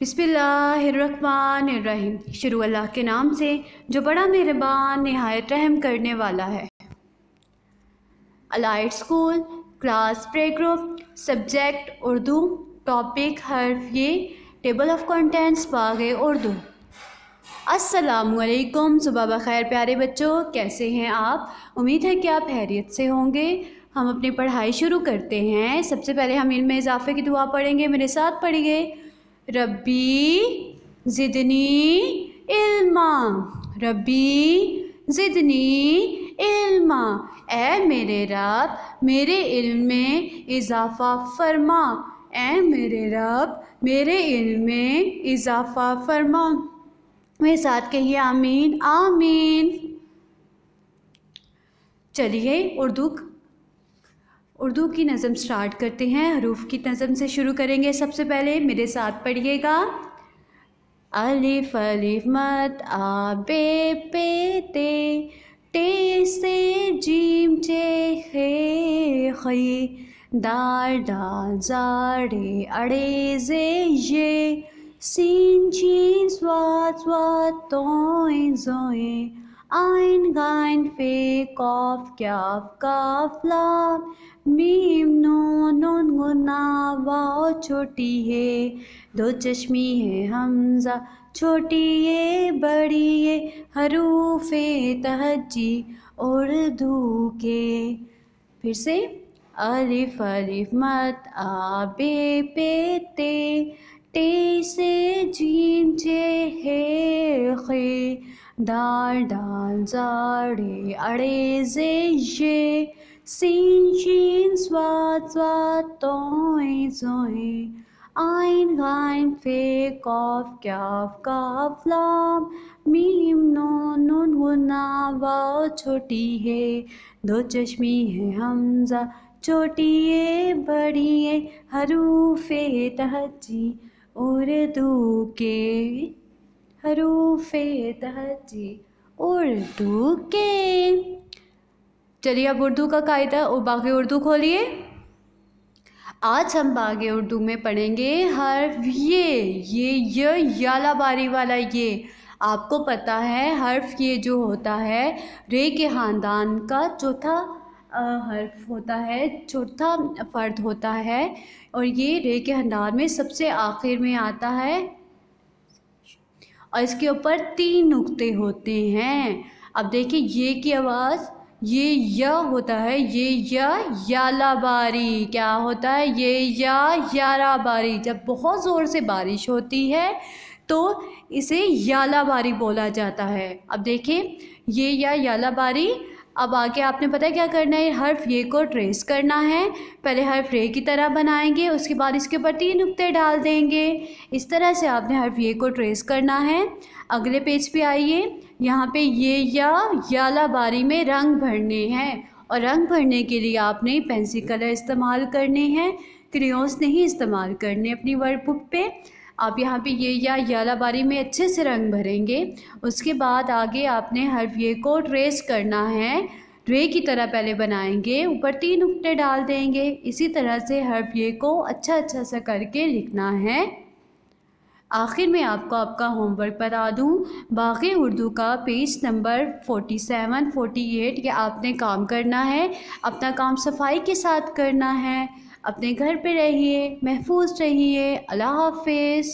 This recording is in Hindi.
बिस्मिल्लाहिर्रहमानिर्रहीम। शुरू अल्लाह के नाम से, जो बड़ा मेहरबान, नहायत रहम करने वाला है। अलाइट स्कूल क्लास प्रे ग्रुप सब्जेक्ट उर्दू टॉपिक हर्फ ये टेबल ऑफ़ कंटेंट्स बाग उर्दू असलकुम सुबह बखैर, प्यारे बच्चों, कैसे हैं आप? उम्मीद है कि आप हैरियत से होंगे। हम अपनी पढ़ाई शुरू करते हैं। सबसे पहले हम इनमें इजाफे की दुआ पढ़ेंगे। मेरे साथ पढ़िए। रब्बी ज़िदनी इल्मा रब्बी ज़िदनी इल्मा। ए मेरे रब, मेरे इल्म में इजाफ़ा फरमा। ए मेरे रब, मेरे इल्म में इजाफ़ा फरमा। मेरे साथ कहिए आमीन आमीन। चलिए उर्दू उर्दू की नज़म स्टार्ट करते हैं, हरूफ की नज़म से शुरू करेंगे। सबसे पहले मेरे साथ पढ़िएगा। अलिफ अलिफ, मत, आ, बे, पे, ते। टे से जीम चे खे, खी। दाल जाड़े अड़े जे ये। सीन, चीन, स्वाद स्वाद, तोए, जोए। आइन गाइन फे कॉफ क्याफ काफ लाभ मीम नो नून गुना वाओ छोटी है, दो चश्मी है हमजा। छोटी ये, बड़ी ये, हरूफे तहजी उर्दू के फिर से, अलिफ अलिफ मत, आ पे, ते। टे से जीम चे हे, खे। दाल डाल जाड़े अड़े जे ये। Sin, Shin, Swat, Swat, Toi, Zoe. Ein, Gein, Fe, Kof, Kaf, Kaf, Lam, मीम नो नून गुना वाओ छोटी है। दो चश्मी है हमजा छोटी है बड़ी है। हरूफे तहजी उर्दू के हरूफे तहजी उर्दू के। चलिए अब उर्दू का कायदा और बाकी उर्दू खोलिए। आज हम बागे उर्दू में पढ़ेंगे हर्फ ये ये ये याला बारी वाला ये। आपको पता है हर्फ ये जो होता है, रे के ख़ानदान का चौथा हर्फ होता है, चौथा फ़र्द होता है। और ये रे के ख़ानदान में सबसे आखिर में आता है। और इसके ऊपर तीन नुक्ते होते हैं। अब देखिए, ये की आवाज़, ये य होता है, ये या याला बारी क्या होता है? ये या यारा बारी जब बहुत ज़ोर से बारिश होती है तो इसे याला बारी बोला जाता है। अब देखिए, ये या याला बारी अब आगे आपने पता है क्या करना है? हर्फ ये को ट्रेस करना है। पहले हर्फ रे की तरह बनाएँगे, उसके बाद इसके ऊपर तीन नुक्ते डाल देंगे। इस तरह से आपने हर्फ ये को ट्रेस करना है। अगले पेज पे आइए। यहाँ पे ये या याला बारी में रंग भरने हैं। और रंग भरने के लिए आपने पेंसिल कलर इस्तेमाल करने हैं। क्रियोंस नहीं इस्तेमाल करने अपनी वर्ड बुक पे। आप यहाँ पे ये या याला बारी में अच्छे से रंग भरेंगे। उसके बाद आगे आपने हर ये को ट्रेस करना है। रे की तरह पहले बनाएँगे। ऊपर तीन नुकते डाल देंगे। इसी तरह से हर ये को अच्छा अच्छा सा करके लिखना है। आखिर में आपको आपका होमवर्क बता दूँ। बाकी उर्दू का पेज नंबर 47 48 ये आपने काम करना है। अपना काम सफ़ाई के साथ करना है। अपने घर पे रहिए महफूज रहिए अल्लाह हाफिज़।